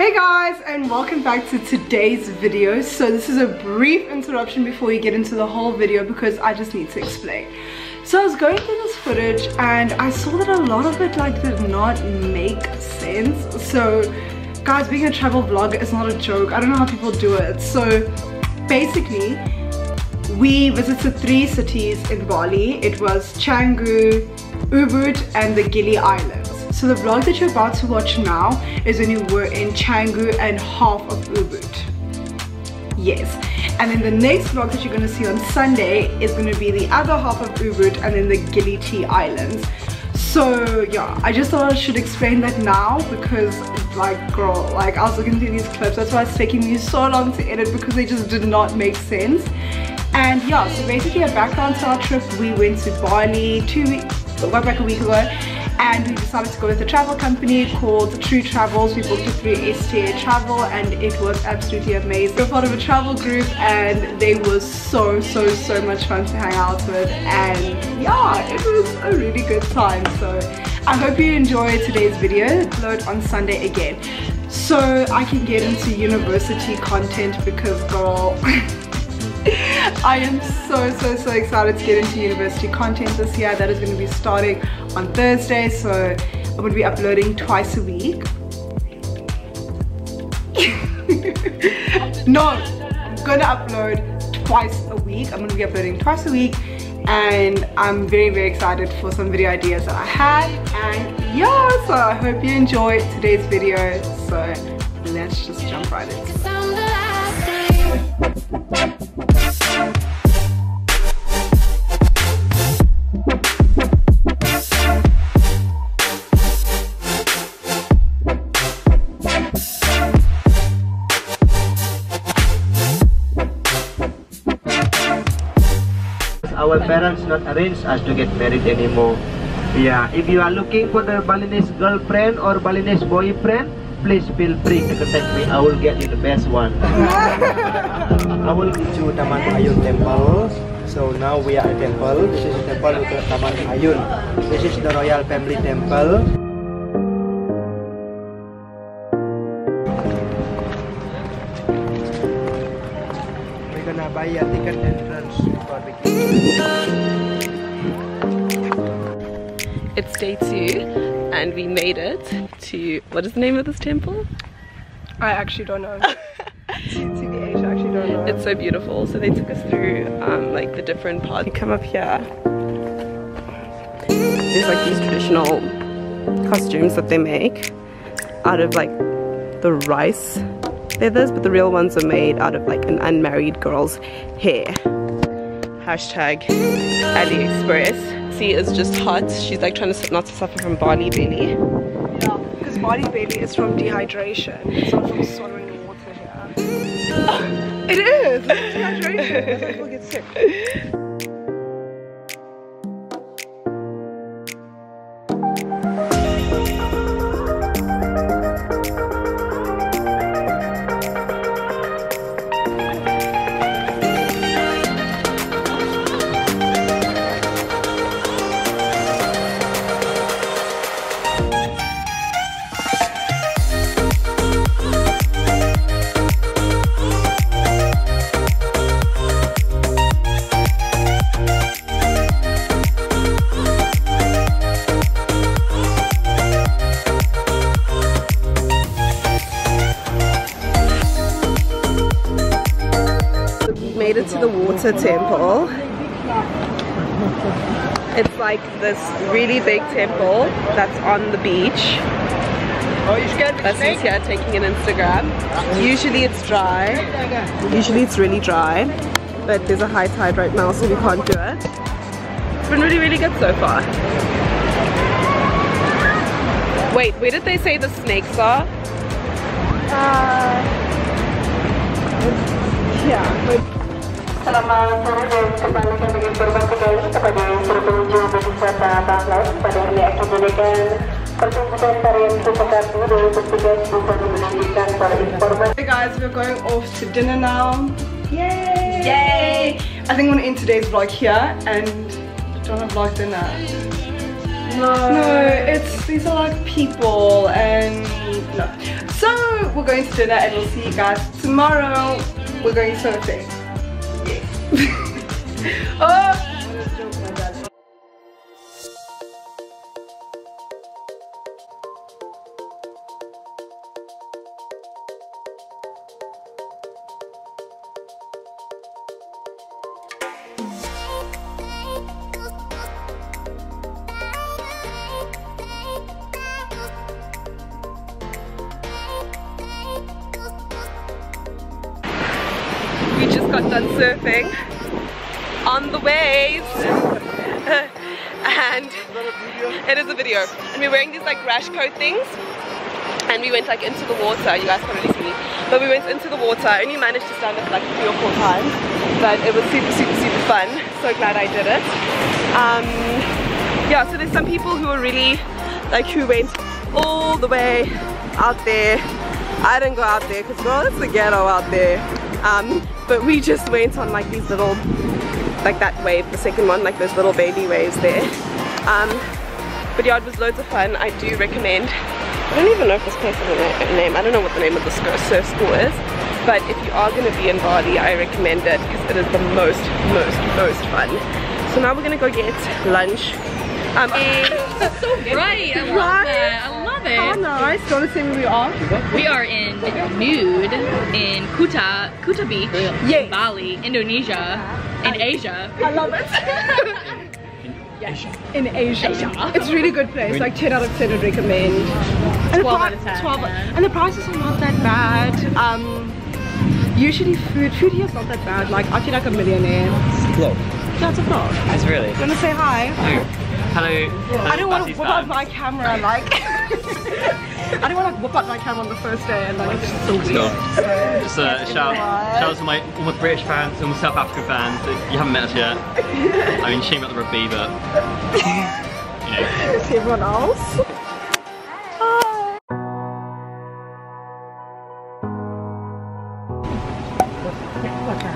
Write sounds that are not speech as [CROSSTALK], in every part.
Hey guys and welcome back to today's video. So this is a brief interruption before we get into the whole video because I just need to explain. So I was going through this footage and I saw that a lot of it like did not make sense. So guys being a travel vlog is not a joke. I don't know how people do it. So basically we visited three cities in Bali. It was Canggu, Ubud and the Gili Islands. So the vlog that you're about to watch now is when you were in Canggu and half of Ubud. Yes. And then the next vlog that you're going to see on Sunday is going to be the other half of Ubud and then the Gili T Islands. So yeah, I just thought I should explain that now because like girl, like I was looking through these clips, that's why it's taking me so long to edit because they just did not make sense. And yeah, so basically a background to our trip, we went to Bali two weeks, went back a week ago and we decided to go with a travel company called TruTravels. We booked it through STA Travel and it was absolutely amazing. We're part of a travel group and they were so, so, so much fun to hang out with and yeah, it was a really good time. So I hope you enjoy today's video. Upload on Sunday again. So I can get into university content because girl, [LAUGHS] I am so, so, so excited to get into university content this year. That is going to be starting on Thursday. So I'm to be uploading twice a week. [LAUGHS] no, I'm to upload twice a week. I'm to be uploading twice a week. And I'm very, very excited for some video ideas that I had. And yeah, so I hope you enjoyed today's video. So let's just jump right in. Our parents not arrange us to get married anymore. Yeah, if you are looking for the Balinese girlfriend or Balinese boyfriend, please feel free to contact me. I will get you the best one. [LAUGHS] I will to Taman Ayun Temple. So now we are at temple. This is temple of Taman Ayun. This is the royal family temple. We're gonna buy a ticket we It's day two and we made it to, what is the name of this temple? I actually don't know. [LAUGHS] TBH, I actually don't know. It's so beautiful. So they took us through um, like the different parts. You come up here. There's like these traditional costumes that they make out of like the rice feathers, but the real ones are made out of like an unmarried girl's hair. Hashtag AliExpress. See, it's just hot. She's like trying to not to suffer from Bali belly. Yeah, because Bali belly is from dehydration. It's not from swallowing water here. [LAUGHS] it is! It's dehydration. That's why people get sick. [LAUGHS] made it to the water temple. It's like this really big temple that's on the beach. Oh, you scared That's us here taking an Instagram. Usually it's dry. Usually it's really dry. But there's a high tide right now so we can't do it. It's been really really good so far. Wait, where did they say the snakes are? Uh, yeah. Selamat sore dan kembali kami ingin kembali kepada seluruh wisata Bangladesh pada hari akan mengadakan pertunjukan tarian Kupakatu dan untuk bukan menantikan para informasi. Hey guys, we're going off to dinner now. Yay! Yay! I think I'm gonna end today's vlog here and don't have vlog dinner. No. No, it's these are like people and no. So we're going to dinner and we'll see you guys tomorrow. We're going surfing. [LAUGHS] Oh! Done surfing on the waves. [LAUGHS] and it is a video. And we're wearing these like rash coat things. And we went like into the water. You guys can't really see me. But we went into the water. I only managed to stand up like three or four times. But it was super, super, super fun. So glad I did it. Um, yeah, so there's some people who are really like who went all the way out there. I didn't go out there because girl, it's the ghetto out there. Um, but we just went on like these little, like that wave, the second one, like those little baby waves there. Um, but yeah, it was loads of fun. I do recommend. I don't even know if this place has a name. I don't know what the name of the surf school is. But if you are going to be in Bali, I recommend it because it is the most, most, most fun. So now we're going to go get lunch. Um, [LAUGHS] so bright. I love Right? that. I love How it. nice. Do you want to see where we are? We are in Nude in Kuta, Kuta Beach, Yes. in Bali, Indonesia, in Asia. I love it. [LAUGHS] In Asia. Asia. It's a really good place. Like 10 out of 10 would recommend. And the 12 out of 10, 12 yeah. And the prices are not that bad. Um, usually food, food here is not that bad. Like I feel like a millionaire. Vlog. That's a vlog. It's really. You want to say hi? Hello. I don't want to whip out my camera like. [LAUGHS] I don't want to whip out my camera on the first day and like it's just so weird. Sure. So, Just uh, shout, shout out to my all my British fans, all my South African fans. You haven't met us yet. I mean, shame about the rugby, but you know. [LAUGHS] see everyone else.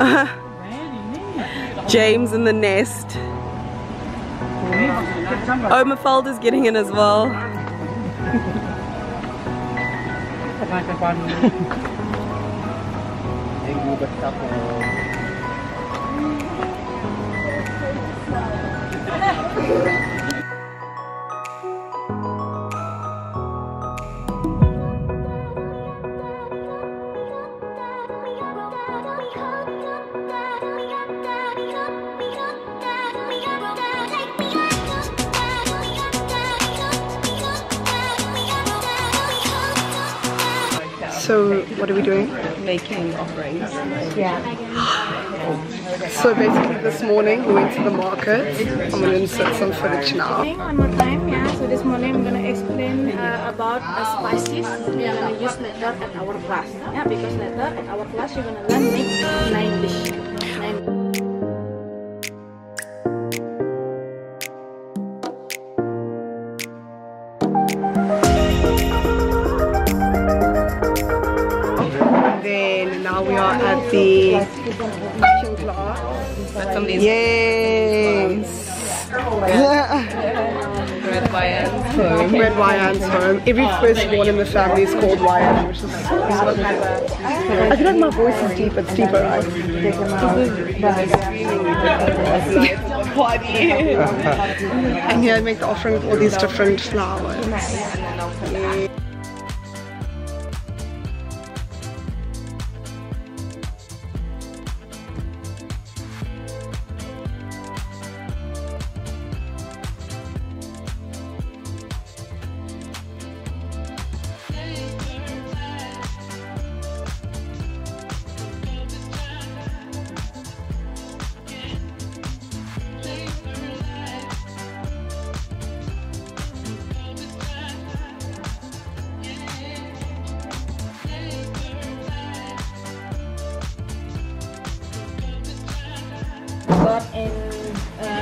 [LAUGHS] James in the nest. Oh, Mafalda's getting in as well. [LAUGHS] So what are we doing? Making offerings. Yeah. So basically this morning we went to the market. I'm gonna insert some footage now. One more time, yeah. So this morning I'm gonna explain uh, about uh, spices. We're gonna use later at our class, yeah. Because later at our class you're gonna learn make nine dish. Nine. Now at the action class. That's Yes. red wire. home, Red Wayan's home. Every firstborn in the family is called Ryan, which is I feel like my voice is deep, it's deeper, right? [LAUGHS] And here I make the offering with all these different flowers.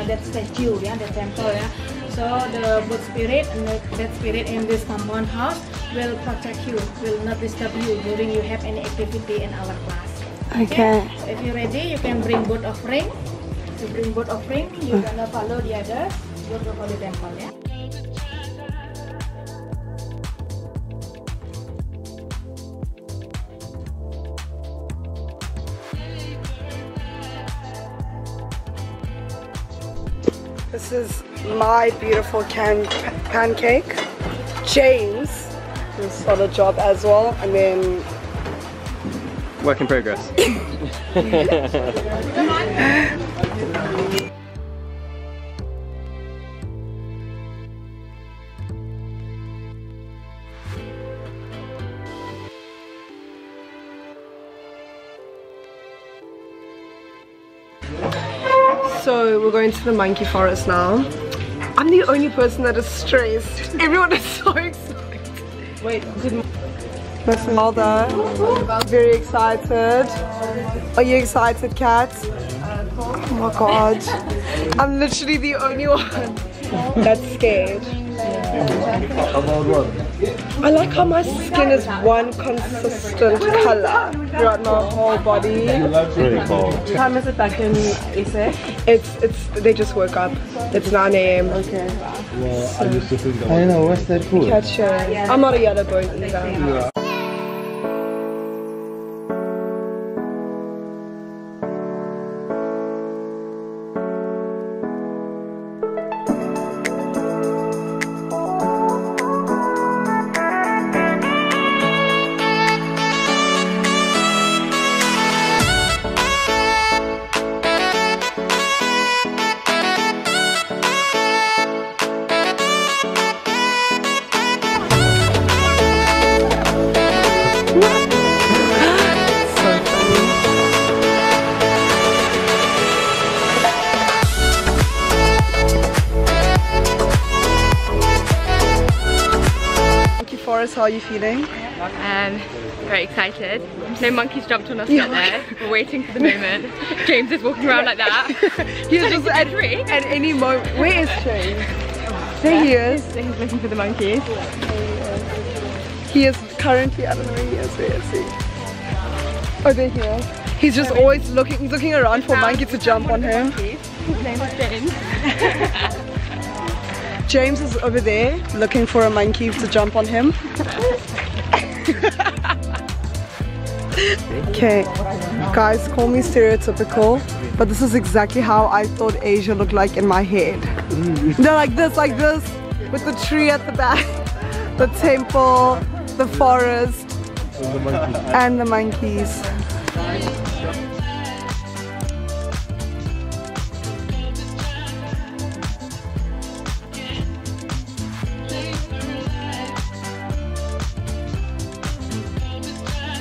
That statue, yeah, the temple, yeah. So the good spirit and the bad spirit in this compound house will protect you, will not disturb you during you have any activity in our class. Okay. So if you're ready, you can bring both offering. To bring both offering, you're gonna follow the others. Go to holy temple, yeah. This is my beautiful can pancake. James does a job as well. And then Work in progress. [LAUGHS] [LAUGHS] So we're going to the monkey forest now. I'm the only person that is stressed. Everyone is so excited. Wait, good Miss very excited. Are you excited, Kat? Oh my god. I'm literally the only one [LAUGHS] that's scared. I like how my skin is one consistent color throughout my whole body. Really cold. What time is it back in Ise? It's it's they just woke up. It's 9 a.m. Okay. I used to think I know, what's that food? Catch I'm not a yellow boy either. Monkey how are you feeling? Um, very excited. No monkeys jumped on us yet there. We're waiting for the moment. [LAUGHS] James is walking around like that. [LAUGHS] He's just at, at any moment. Where is James? There he is. He's looking for the monkeys. He is currently, I don't know where he is. Where is he? Oh, there he is. He's just always looking, looking around for monkey to jump on him. His name is James. [LAUGHS] James is over there looking for a monkey to jump on him. okay, guys, call me stereotypical, but this is exactly how I thought Asia looked like in my head. Mm. They're like this, like this, with the tree at the back, [LAUGHS] the temple, the forest, and the monkeys.